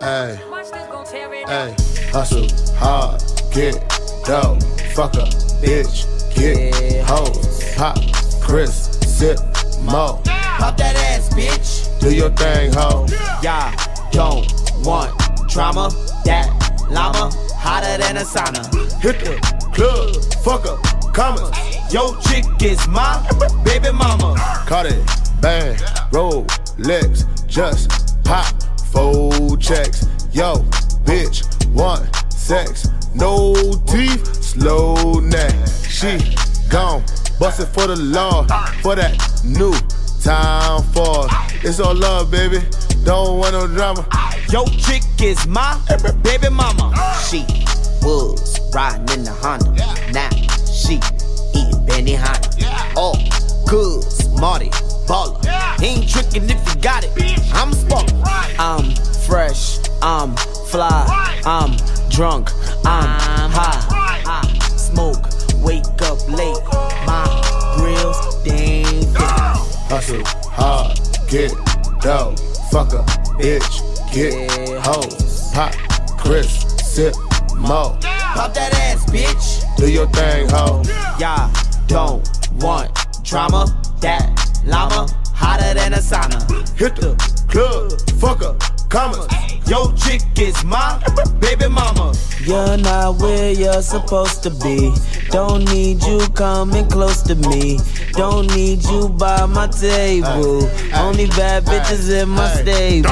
Hey, hey, hustle hard, get dough, fuck a bitch, get hoes, pop, Chris, sip, mo. Pop that ass, bitch. Do your thing, ho. Y'all don't want drama. That llama hotter than a sauna. Hit the club, fuck up, commas. Yo, chick is my baby mama. Caught it, bang, roll, legs, just pop, fold checks. Yo, bitch, want sex, no teeth, slow neck. She gone, bust it for the law, for that new time for. It's all love, baby. Don't want no drama. Yo, chick is my baby mama. She was riding in the Honda. Now she eating Benihana. Oh, good, smarty, baller. He ain't tricking if you got it. I'm a spark. I'm fresh. I'm fly. I'm drunk. I'm high. I smoke. Wake up late. My grills, fit. Hustle hard, get dough, fuck a bitch, get hoes, pop, Chris, sip, mo. Pop that ass, bitch. Do your thing, ho. Y'all don't want drama. That llama hotter than a sauna. Hit the club, fuck up, commas. Yo, chick is my baby mama. You're not where you're supposed to be. Don't need you coming close to me. Don't need you by my table. Only bad bitches in my stable.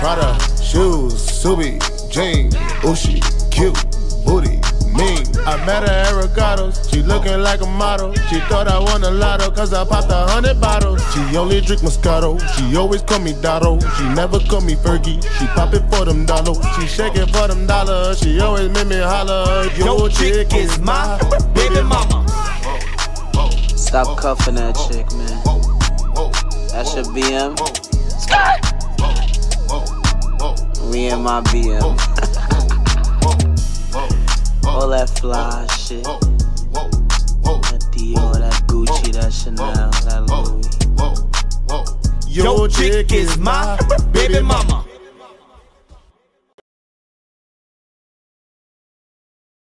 Prada, shoes, Ksubi, jeans, Ushi, cute, booty, mean. I met her at Ricardo's, looking like a model. She thought I won a lotto, cause I popped a hundred bottles. She only drink Moscato, she always call me Dotto. She never call me Fergie, she pop it for them dollars. She shake it for them dollars, she always make me holler. Yo, chick is my baby mama. Stop cuffing that chick, man. That's your BM. Scott! We in my BM. All that fly shit. That Chanel, that Louis. Yo, chick is my baby mama.